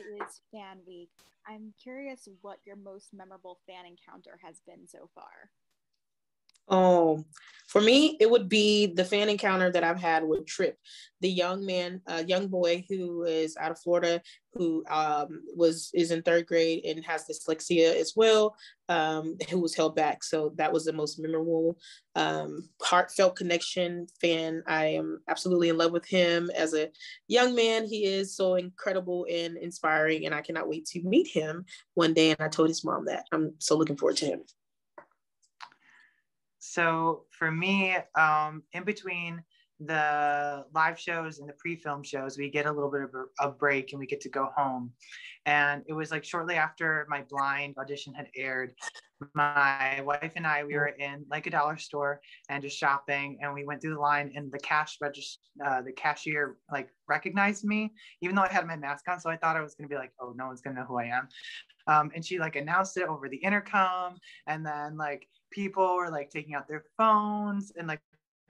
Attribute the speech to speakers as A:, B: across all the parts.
A: it is Fan Week. I'm curious what your most memorable fan encounter has been so far.
B: Oh, for me, it would be the fan encounter that I've had with Trip, the young man, a uh, young boy who is out of Florida, who um, was is in third grade and has dyslexia as well, um, who was held back. So that was the most memorable, um, heartfelt connection fan. I am absolutely in love with him as a young man. He is so incredible and inspiring, and I cannot wait to meet him one day. And I told his mom that I'm so looking forward to him.
C: So for me, um, in between the live shows and the pre-film shows, we get a little bit of a, break and we get to go home. And it was like shortly after my blind audition had aired, my wife and I, we were in like a dollar store and just shopping and we went through the line and the cash register, uh, the cashier like recognized me, even though I had my mask on. So I thought I was going to be like, oh, no one's going to know who I am. Um, and she like announced it over the intercom and then like people were like taking out their phones and like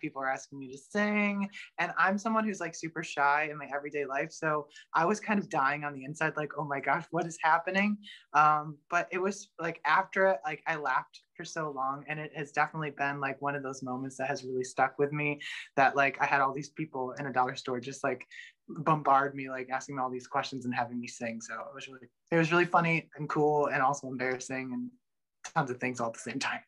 C: people are asking me to sing and i'm someone who's like super shy in my everyday life so i was kind of dying on the inside like oh my gosh what is happening? Um, but it was like after it like i laughed for so long and it has definitely been like one of those moments that has really stuck with me that like i had all these people in a dollar store just like bombard me like asking me all these questions and having me sing so it was really it was really funny and cool and also embarrassing and tons of things all at the same time